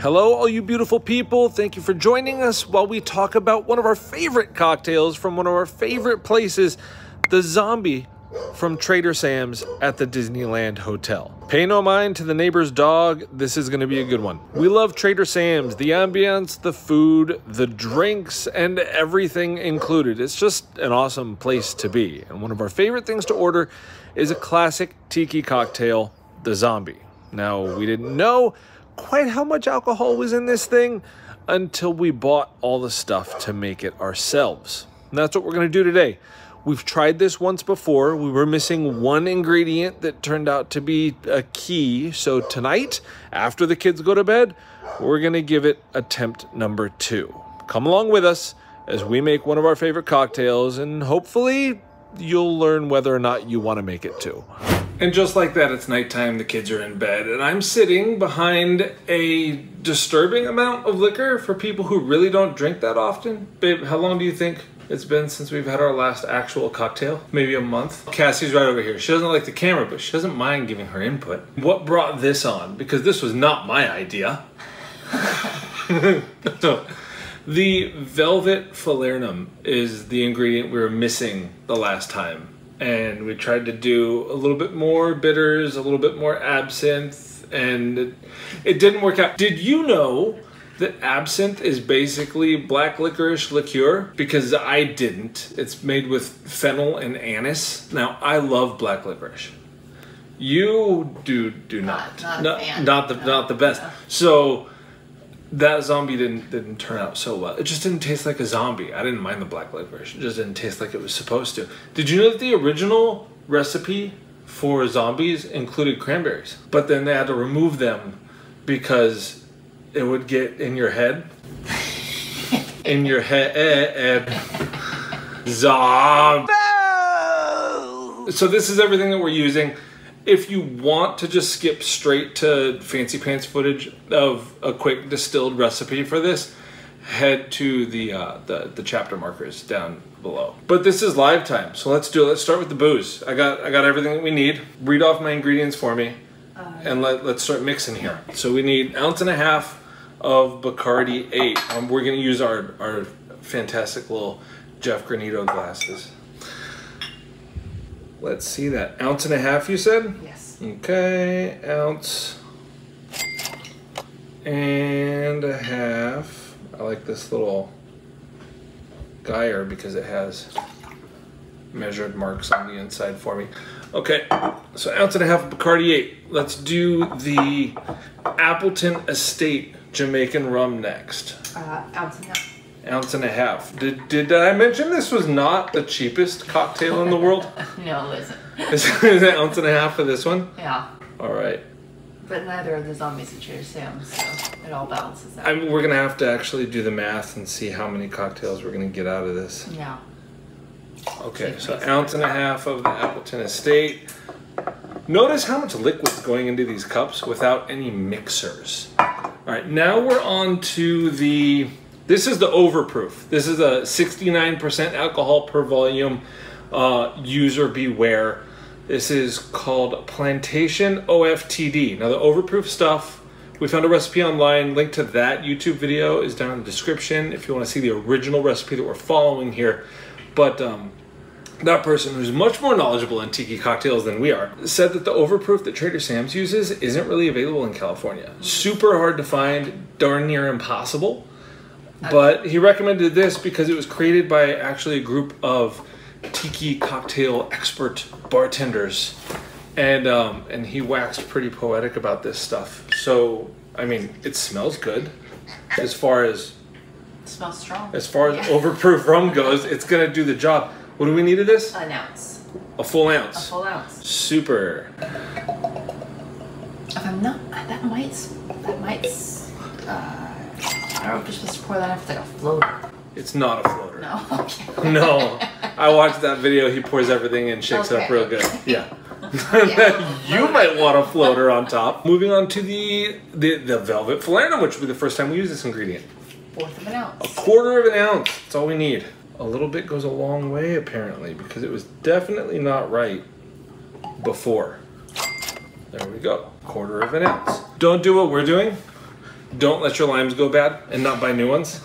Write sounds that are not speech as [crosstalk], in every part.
Hello, all you beautiful people. Thank you for joining us while we talk about one of our favorite cocktails from one of our favorite places, the zombie from Trader Sam's at the Disneyland Hotel. Pay no mind to the neighbor's dog. This is going to be a good one. We love Trader Sam's, the ambience, the food, the drinks, and everything included. It's just an awesome place to be. And one of our favorite things to order is a classic tiki cocktail, the zombie. Now, we didn't know quite how much alcohol was in this thing until we bought all the stuff to make it ourselves. And that's what we're going to do today. We've tried this once before. We were missing one ingredient that turned out to be a key. So tonight, after the kids go to bed, we're going to give it attempt number two. Come along with us as we make one of our favorite cocktails, and hopefully, you'll learn whether or not you want to make it too. And just like that, it's nighttime, the kids are in bed, and I'm sitting behind a disturbing amount of liquor for people who really don't drink that often. Babe, how long do you think it's been since we've had our last actual cocktail? Maybe a month? Cassie's right over here. She doesn't like the camera, but she doesn't mind giving her input. What brought this on? Because this was not my idea. so, [laughs] the velvet falernum is the ingredient we were missing the last time and we tried to do a little bit more bitters, a little bit more absinthe, and it, it didn't work out. Did you know that absinthe is basically black licorice liqueur? Because I didn't. It's made with fennel and anise. Now, I love black licorice. You do do not. Not, not, not, the no, not the best. no. So that zombie didn't didn't turn out so well. It just didn't taste like a zombie. I didn't mind the black licorice. It just didn't taste like it was supposed to. Did you know that the original recipe for zombies included cranberries, but then they had to remove them because it would get in your head. [laughs] in your head. Zombie. So this is everything that we're using. If you want to just skip straight to fancy pants footage of a quick distilled recipe for this, head to the uh, the, the chapter markers down below. But this is live time, so let's do it. Let's start with the booze. I got I got everything that we need. Read off my ingredients for me, and let, let's start mixing here. So we need ounce and a half of Bacardi 8. Um, we're gonna use our our fantastic little Jeff Granito glasses. Let's see that. Ounce and a half, you said? Yes. Okay, ounce and a half. I like this little Geyer because it has measured marks on the inside for me. Okay, so ounce and a half of Bacardi 8. Let's do the Appleton Estate Jamaican rum next. Uh, ounce and a half. Ounce and a half. Did, did I mention this was not the cheapest cocktail in the world? [laughs] No, it isn't. [laughs] Is an ounce and a half for this one? Yeah. All right. But neither of the zombies at Trader Sam's, so it all balances out. I mean, we're gonna have to actually do the math and see how many cocktails we're gonna get out of this. yeah. Okay, so ounce and a half of the Appleton Estate. Notice how much liquid's going into these cups without any mixers. All right, now we're on to the. This is the overproof. This is a 69% alcohol per volume. Uh, user beware. This is called Plantation OFTD. Now the overproof stuff, we found a recipe online. Link to that YouTube video is down in the description if you want to see the original recipe that we're following here. But um, that person who's much more knowledgeable in tiki cocktails than we are said that the overproof that Trader Sam's uses isn't really available in California. Super hard to find, darn near impossible. But he recommended this because it was created by actually a group of tiki cocktail expert bartenders, and um, and he waxed pretty poetic about this stuff. So I mean, it smells good. As far as It smells strong. as far as Yeah. [laughs] overproof rum goes, it's gonna do the job. What do we need of this? An ounce. A full ounce. A full ounce. Super. If I'm not, that might, that might, uh, I don't know if you're supposed to pour that if it's like a floater. It's not a floater. No? [laughs] Okay. No. I watched that video. He pours everything in, shakes it up real good. [laughs] Yeah. Yeah. [laughs] you might want a floater on top. Moving on to the, the the velvet falernum, which will be the first time we use this ingredient. Fourth of an ounce. A quarter of an ounce. That's all we need. A little bit goes a long way, apparently, because it was definitely not right before. There we go. Quarter of an ounce. Don't do what we're doing. Don't let your limes go bad and not buy new ones.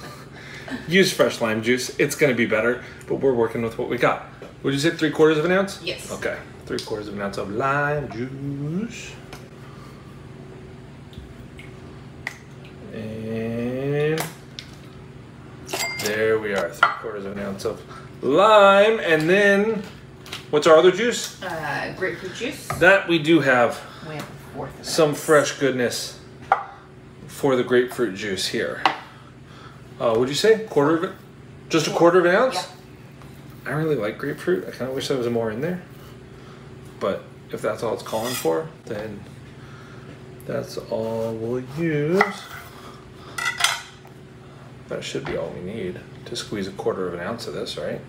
Use fresh lime juice. It's going to be better, but we're working with what we got. Would you say three quarters of an ounce? Yes. Okay, three quarters of an ounce of lime juice. And there we are, three quarters of an ounce of lime. And then, what's our other juice? Uh, grapefruit juice. That we do have We have fourth of some fresh goodness for the grapefruit juice here. Uh, would you say quarter of it? Just a quarter of an ounce? Yeah. I really like grapefruit. I kind of wish there was more in there. But if that's all it's calling for, then that's all we'll use. That should be all we need to squeeze a quarter of an ounce of this, right?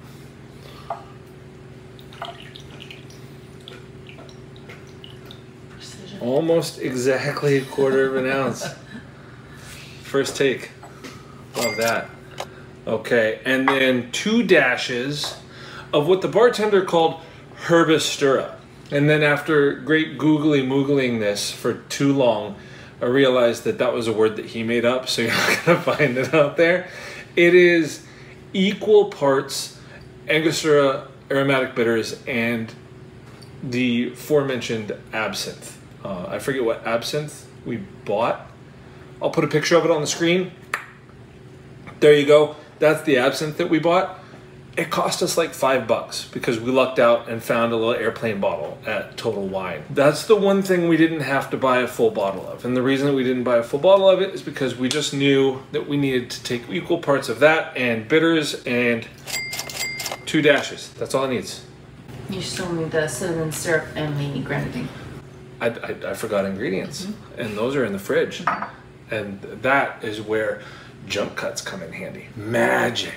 Precision. Almost exactly a quarter of an ounce. First take. Love that. Okay, and then two dashes of what the bartender called herbistura. And then after great googly moogling this for too long, I realized that that was a word that he made up, so [laughs] you're not gonna find it out there. It is equal parts Angostura aromatic bitters and the aforementioned absinthe. Uh, I forget what absinthe we bought. I'll put a picture of it on the screen. There you go. That's the absinthe that we bought. It cost us like five bucks because we lucked out and found a little airplane bottle at Total Wine. That's the one thing we didn't have to buy a full bottle of. And the reason that we didn't buy a full bottle of it is because we just knew that we needed to take equal parts of that and bitters and two dashes. That's all it needs. You still need the cinnamon syrup and the grenadine. I, I, I forgot ingredients, mm-hmm. and those are in the fridge. And that is where jump cuts come in handy. Magic.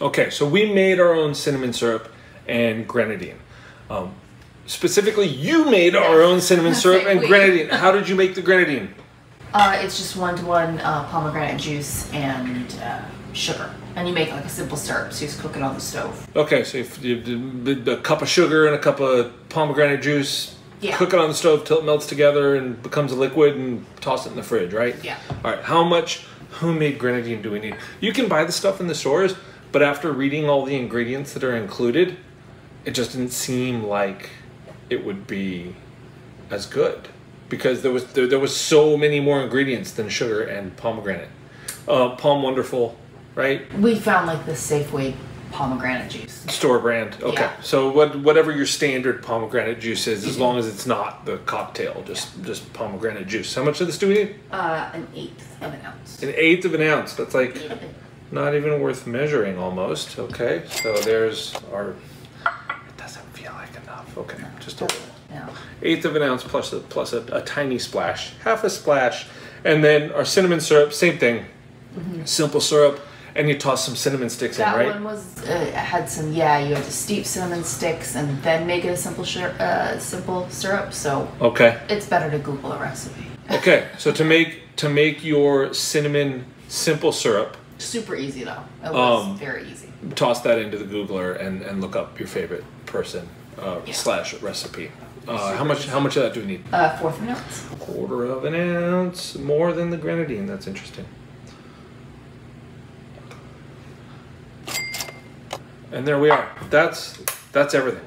Okay, so we made our own cinnamon syrup and grenadine. Um, specifically, you made our own cinnamon [laughs] syrup and We- grenadine. How did you make the grenadine? Uh, it's just one to one uh, pomegranate juice and uh, sugar. And you make like a simple syrup, so you just cook it on the stove. Okay, so if you did a cup of sugar and a cup of pomegranate juice, Yeah. cook it on the stove till it melts together and becomes a liquid, and toss it in the fridge, right? Yeah. All right. How much homemade grenadine do we need? You can buy the stuff in the stores, but after reading all the ingredients that are included, it just didn't seem like it would be as good because there was there, there was so many more ingredients than sugar and pomegranate. Uh, POM Wonderful, right? We found like the Safeway pomegranate juice. Store brand. Okay. Yeah. So what whatever your standard pomegranate juice is, as long as it's not the cocktail, just just pomegranate juice. How much of this do we need? Uh, an eighth of an ounce. An eighth of an ounce. That's like not even worth measuring almost. Okay. So there's our. It doesn't feel like enough. Okay. Just a little. Yeah. Eighth of an ounce plus a plus a, a tiny splash, half a splash, and then our cinnamon syrup. Same thing. Simple syrup, and you toss some cinnamon sticks That in, right? That one was uh, had some yeah. You had to steep cinnamon sticks and then make it a simple syrup. Uh, simple syrup. So Okay. it's better to Google a recipe. Okay, so to make to make your cinnamon simple syrup, Super easy though. It was Um, very easy. toss that into the Googler and, and look up your favorite person uh, Yeah. slash recipe. Uh, how much how much of that do we need? Uh, fourth of an ounce. Quarter of an ounce more than the grenadine. That's interesting. And there we are. That's that's everything.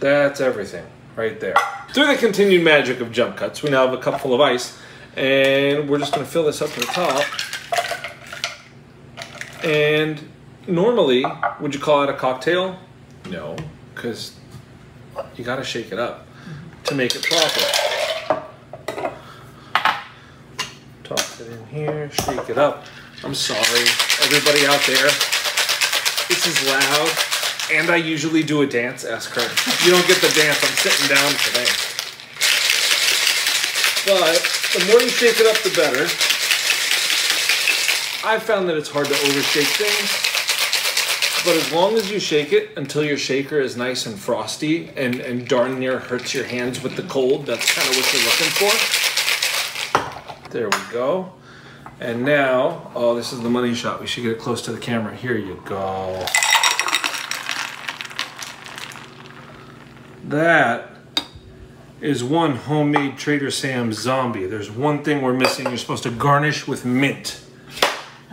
That's everything right there. Through the continued magic of jump cuts, we now have a cup full of ice, and we're just going to fill this up to the top. And normally, would you call it a cocktail? No, because you got to shake it up to make it proper. Toss it in here, shake it up. I'm sorry, everybody out there. This is loud, and I usually do a dance. Ask her. You don't get the dance. I'm sitting down today. But the more you shake it up, the better. I've found that it's hard to overshake things. But as long as you shake it until your shaker is nice and frosty and, and darn near hurts your hands with the cold, that's kind of what you're looking for. There we go. And now, oh, this is the money shot. We should get it close to the camera. Here you go. That is one homemade Trader Sam's zombie. There's one thing we're missing. You're supposed to garnish with mint.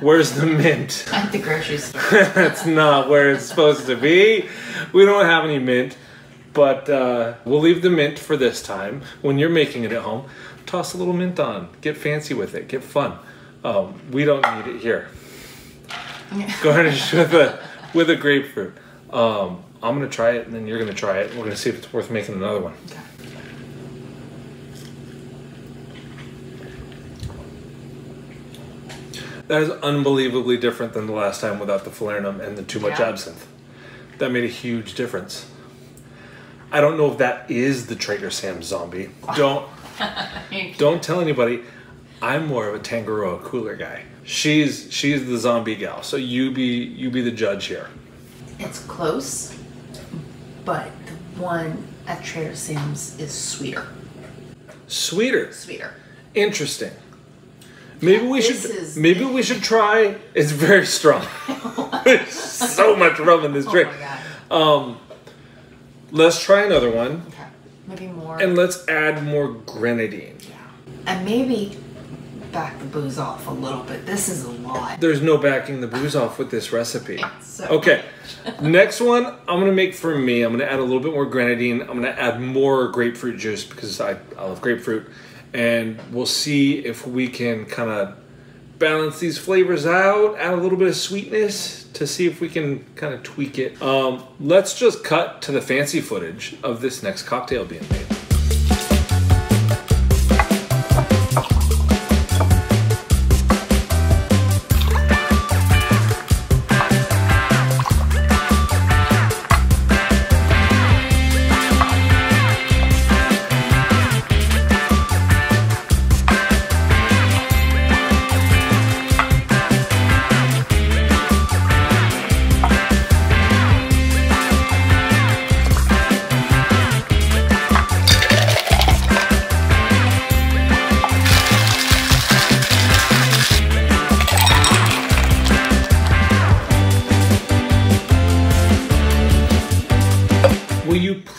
Where's the mint? [laughs] At the grocery store. [laughs] That's not where it's supposed to be. We don't have any mint, but uh, we'll leave the mint for this time. When you're making it at home, toss a little mint on. Get fancy with it. Get fun. Um, we don't need it here. [laughs] Garnish with a with a grapefruit. Um, I'm gonna try it, and then you're gonna try it. We're gonna see if it's worth making another one. Okay. That is unbelievably different than the last time without the falernum and the too much Yeah. absinthe. That made a huge difference. I don't know if that is the Trader Sam zombie. [laughs] Don't don't tell anybody. I'm more of a Tangaroa cooler guy. She's she's the zombie gal. So you be you be the judge here. It's close, but the one at Trader Sam's is sweeter. Sweeter. Sweeter. Interesting. Maybe we should is- maybe we should try. It's very strong. There's [laughs] so much rum in this Oh drink. my god. Um, let's try another one. Okay. Maybe more. And let's add more grenadine. yeah. And maybe back the booze off a little bit. This is a lot. There's no backing the booze off with this recipe. [laughs] So- Okay, [laughs] next one I'm gonna make for me. I'm gonna add a little bit more grenadine. I'm gonna add more grapefruit juice because I, I love grapefruit. And we'll see if we can kind of balance these flavors out, add a little bit of sweetness to see if we can kind of tweak it. Um, let's just cut to the fancy footage of this next cocktail being made.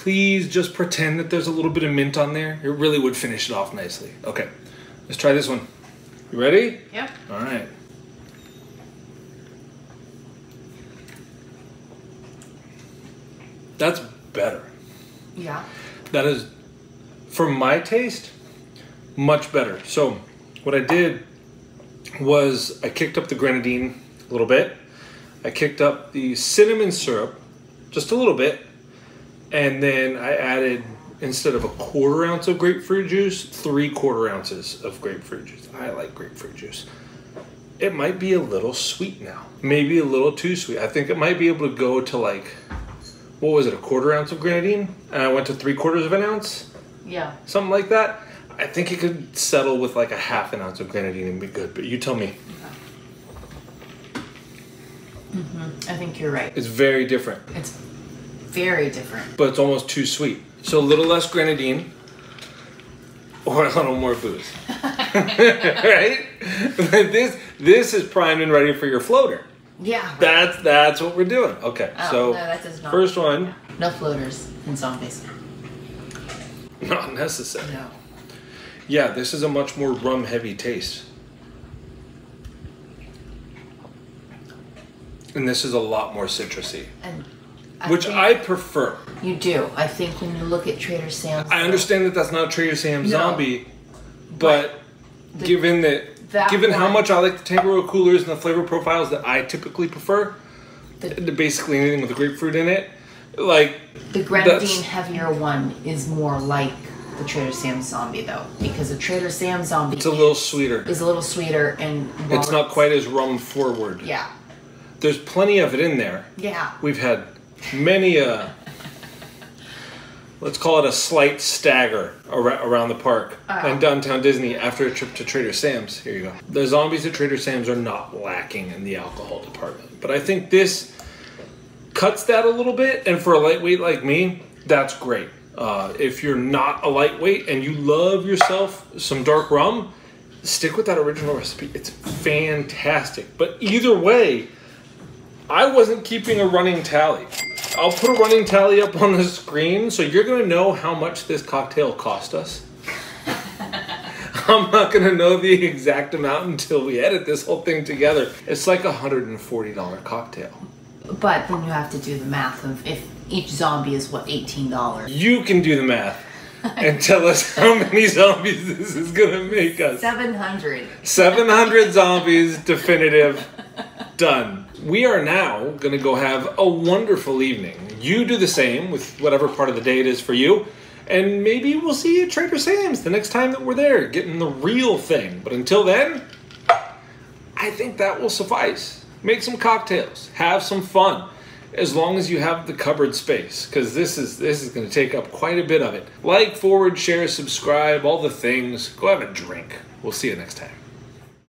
Please just pretend that there's a little bit of mint on there? It really would finish it off nicely. Okay, let's try this one. You ready? Yep. All right. That's better. Yeah. That is, for my taste, much better. So, what I did was I kicked up the grenadine a little bit. I kicked up the cinnamon syrup just a little bit. And then I added, instead of a quarter ounce of grapefruit juice, three quarter ounces of grapefruit juice. I like grapefruit juice. It might be a little sweet now. Maybe a little too sweet. I think it might be able to go to like, what was it, a quarter ounce of grenadine? And I went to three quarters of an ounce, Yeah. something like that. I think it could settle with like a half an ounce of grenadine and be good. But you tell me. Mhm. I think you're right. It's very different, It's very different. but it's almost too sweet. So a little less grenadine or a little more booze. [laughs] right? this this is primed and ready for your floater. Yeah. right. That's that's what we're doing. Okay. Oh, so no, that does not. first one, No floaters in zombies. not necessary. No. Yeah, this is a much more rum heavy taste. And this is a lot more citrusy, And which I prefer. you do. I think when you look at Trader Sam's, I understand that that's not Trader Sam's No. zombie, but The- given that, that given how much I like the Tangaroa coolers and the flavor profiles that I typically prefer, The- basically anything with the grapefruit in it, like the grenadine heavier one is more like the Trader Sam's zombie, though, because the Trader Sam's zombie it's a little sweeter. is a little sweeter and It's not quite as rum forward. Yeah. There's plenty of it in there. Yeah. We've had many a, let's call it a slight stagger ar- around the park Uh-huh. and downtown Disney after a trip to Trader Sam's. Here you go. The zombies at Trader Sam's are not lacking in the alcohol department, but I think this cuts that a little bit. And for a lightweight like me, that's great. Uh, if you're not a lightweight and you love yourself some dark rum, stick with that original recipe. It's fantastic. But either way, I wasn't keeping a running tally. I'll put a running tally up on the screen so you're going to know how much this cocktail cost us. I'm not going to know the exact amount until we edit this whole thing together. It's like a $140 cocktail. But then you have to do the math of if each zombie is what eighteen dollars. You can do the math and tell us how many [laughs] zombies this is going to make us. Seven hundred. 700 zombies, definitive, done. We are now gonna go have a wonderful evening. You do the same with whatever part of the day it is for you, and maybe we'll see you at Trader Sam's the next time that we're there, getting the real thing. But until then, I think that will suffice. Make some cocktails, have some fun, as long as you have the cupboard space, because this is this is going to take up quite a bit of it. Like, forward, share, subscribe, all the things. Go have a drink. We'll see you next time.